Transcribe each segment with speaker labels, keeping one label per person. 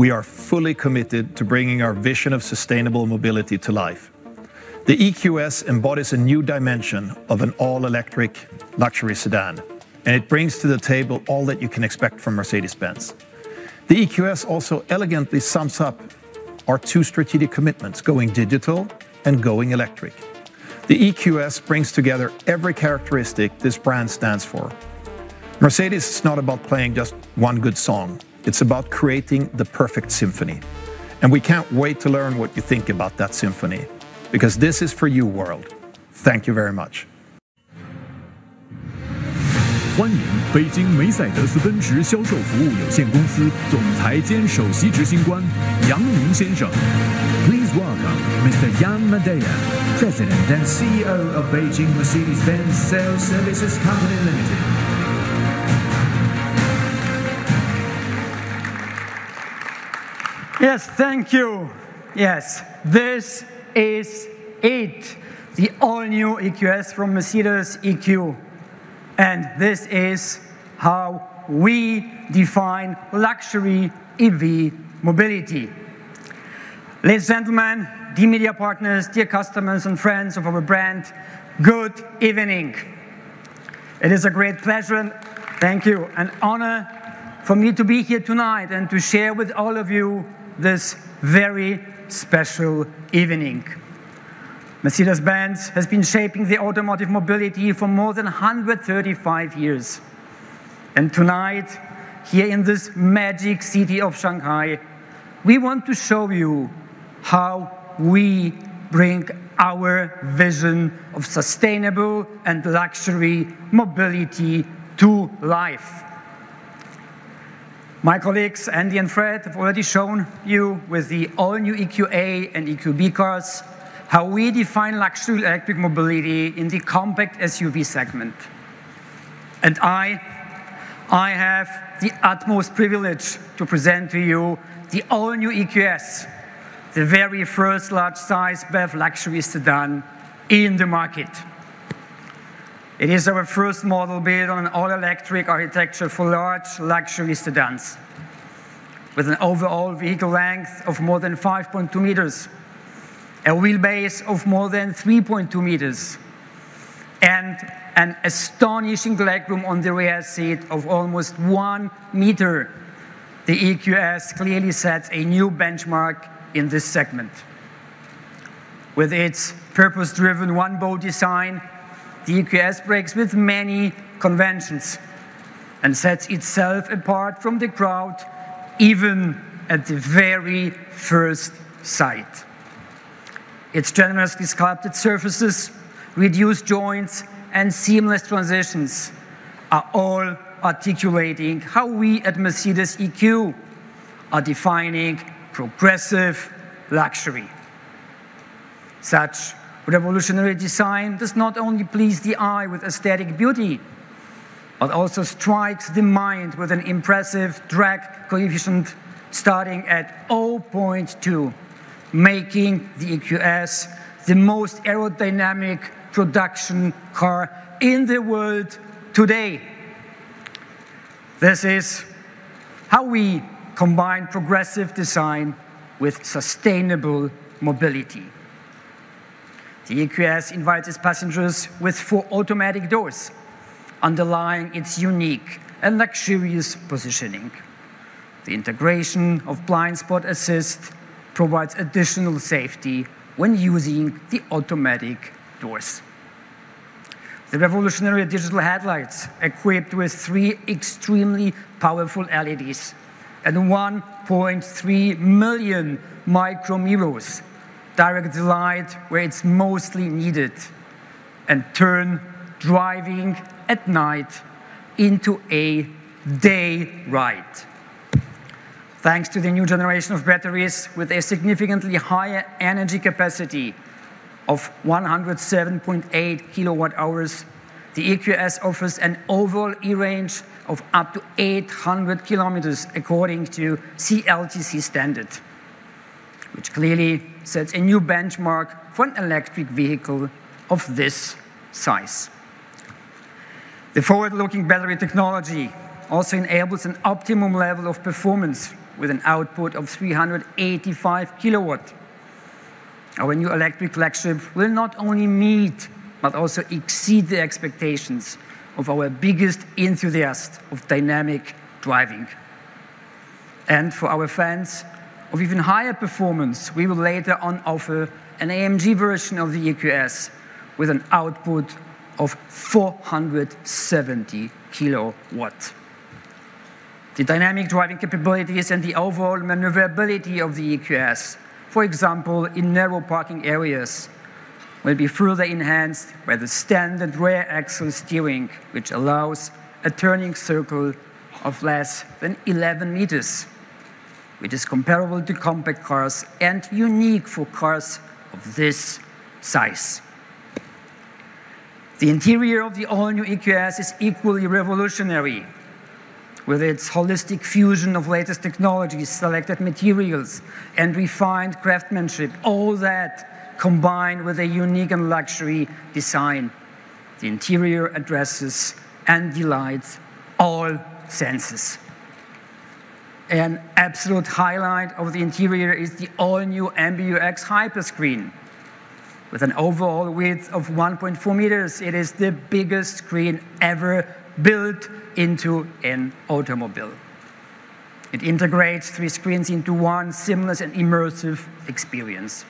Speaker 1: we are fully committed to bringing our vision of sustainable mobility to life. The EQS embodies a new dimension of an all-electric luxury sedan, and it brings to the table all that you can expect from Mercedes-Benz. The EQS also elegantly sums up our two strategic commitments, going digital and going electric. The EQS brings together every characteristic this brand stands for. Mercedes is not about playing just one good song. It's about creating the perfect symphony. And we can't wait to learn what you think about that symphony, because this is for you, world. Thank you very much.
Speaker 2: 欢迎北京梅赛德斯奔驰销售服务有限公司总裁兼首席执行官杨宁先生。Please welcome Mr. Jan Madea, President and CEO of Beijing Mercedes-Benz Sales Services Company Limited.
Speaker 3: Yes, thank you. Yes, this is it, the all-new EQS from Mercedes EQ. And this is how we define luxury EV mobility. Ladies and gentlemen, dear media partners, dear customers and friends of our brand, good evening. It is a great pleasure, and thank you, an honor for me to be here tonight and to share with all of you this very special evening. Mercedes-Benz has been shaping the automotive mobility for more than 135 years. And tonight, here in this magic city of Shanghai, we want to show you how we bring our vision of sustainable and luxury mobility to life. My colleagues, Andy and Fred, have already shown you with the all-new EQA and EQB cars how we define luxury electric mobility in the compact SUV segment. And I, I have the utmost privilege to present to you the all-new EQS, the very first large-size BEV luxury sedan in the market. It is our first model built on an all-electric architecture for large luxury sedans, with an overall vehicle length of more than 5.2 meters, a wheelbase of more than 3.2 meters, and an astonishing legroom on the rear seat of almost one meter. The EQS clearly sets a new benchmark in this segment. With its purpose-driven one-bow design, the EQS breaks with many conventions and sets itself apart from the crowd, even at the very first sight. Its generously sculpted surfaces, reduced joints, and seamless transitions are all articulating how we at Mercedes EQ are defining progressive luxury. Such revolutionary design does not only please the eye with aesthetic beauty, but also strikes the mind with an impressive drag coefficient starting at 0.2 making the EQS the most aerodynamic production car in the world today. This is how we combine progressive design with sustainable mobility. The EQS invites its passengers with four automatic doors, underlying its unique and luxurious positioning. The integration of blind spot assist provides additional safety when using the automatic doors. The revolutionary digital headlights, equipped with three extremely powerful LEDs and 1.3 million micro mirrors, direct light where it's mostly needed and turn driving at night into a day ride. Thanks to the new generation of batteries with a significantly higher energy capacity of 107.8 kilowatt hours, the EQS offers an overall e-range of up to 800 kilometers according to CLTC standard, which clearly sets a new benchmark for an electric vehicle of this size. The forward-looking battery technology also enables an optimum level of performance with an output of 385 kilowatt. Our new electric flagship will not only meet but also exceed the expectations of our biggest enthusiasts of dynamic driving. And for our fans of even higher performance, we will later on offer an AMG version of the EQS with an output of 470 kilowatt. The dynamic driving capabilities and the overall maneuverability of the EQS, for example, in narrow parking areas, will be further enhanced by the standard rear axle steering, which allows a turning circle of less than 11 meters, which is comparable to compact cars and unique for cars of this size. The interior of the all-new EQS is equally revolutionary, with its holistic fusion of latest technologies, selected materials, and refined craftsmanship, all that combined with a unique and luxury design. The interior addresses and delights all senses. An absolute highlight of the interior is the all-new MBUX Hyperscreen. With an overall width of 1.4 meters, it is the biggest screen ever built into an automobile. It integrates three screens into one seamless and immersive experience.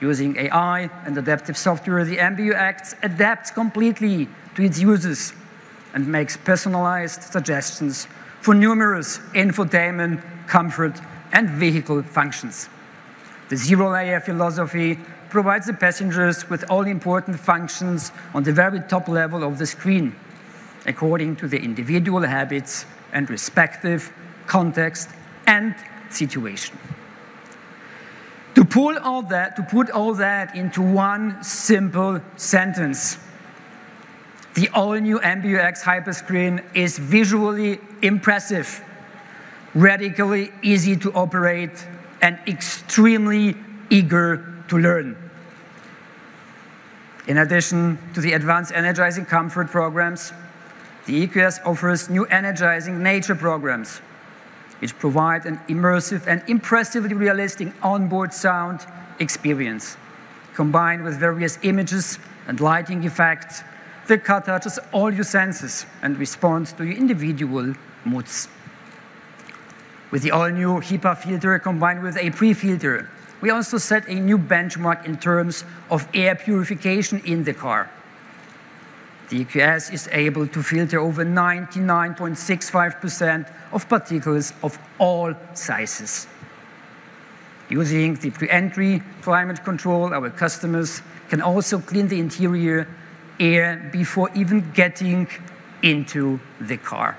Speaker 3: Using AI and adaptive software, the MBUX adapts completely to its users and makes personalized suggestions for numerous infotainment, comfort, and vehicle functions. The zero-layer philosophy provides the passengers with all important functions on the very top level of the screen, according to their individual habits and respective context and situation. To, pull all that, to put all that into one simple sentence, the all-new MBUX Hyperscreen is visually impressive, radically easy to operate, and extremely eager to learn. In addition to the advanced energizing comfort programs, the EQS offers new energizing nature programs, which provide an immersive and impressively realistic onboard sound experience. Combined with various images and lighting effects, the car touches all your senses and responds to your individual moods. With the all-new HEPA filter combined with a pre-filter, we also set a new benchmark in terms of air purification in the car. The EQS is able to filter over 99.65% of particles of all sizes. Using the pre-entry climate control, our customers can also clean the interior air before even getting into the car.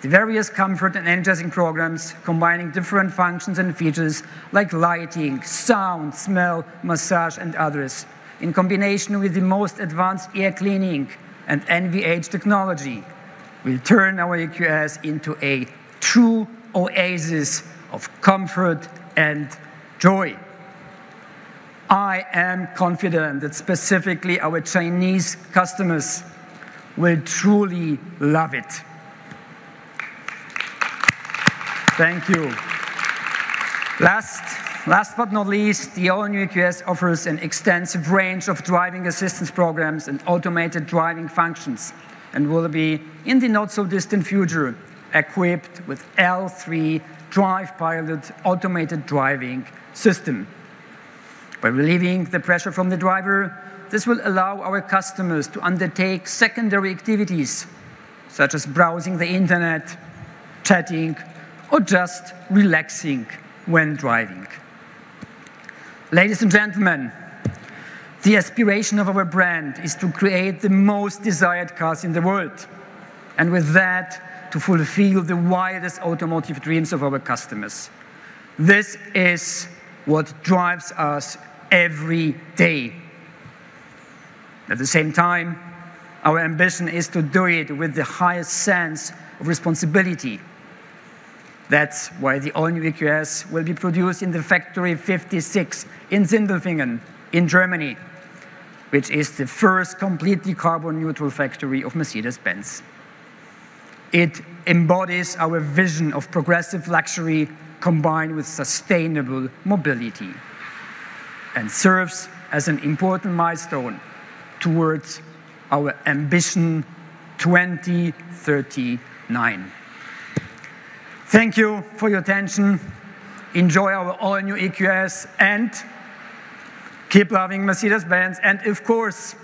Speaker 3: The various comfort and energizing programs combining different functions and features like lighting, sound, smell, massage, and others, in combination with the most advanced air cleaning and NVH technology, will turn our EQS into a true oasis of comfort and joy. I am confident that specifically our Chinese customers will truly love it. Thank you. Last, last but not least, the all-new EQS offers an extensive range of driving assistance programs and automated driving functions and will be, in the not-so-distant future, equipped with L3 Drive Pilot automated driving system. By relieving the pressure from the driver, this will allow our customers to undertake secondary activities, such as browsing the internet, chatting, or just relaxing when driving. Ladies and gentlemen, the aspiration of our brand is to create the most desired cars in the world, and with that, to fulfill the wildest automotive dreams of our customers. This is what drives us every day. At the same time, our ambition is to do it with the highest sense of responsibility. That's why the all-new EQS will be produced in the factory 56 in Sindelfingen, in Germany, which is the first completely carbon neutral factory of Mercedes-Benz. It embodies our vision of progressive luxury combined with sustainable mobility and serves as an important milestone towards our ambition 2039. Thank you for your attention. Enjoy our all new EQS and keep loving Mercedes Benz. And of course,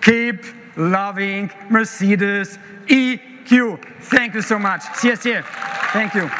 Speaker 3: keep loving Mercedes EQ. Thank you so much. See you. Thank you.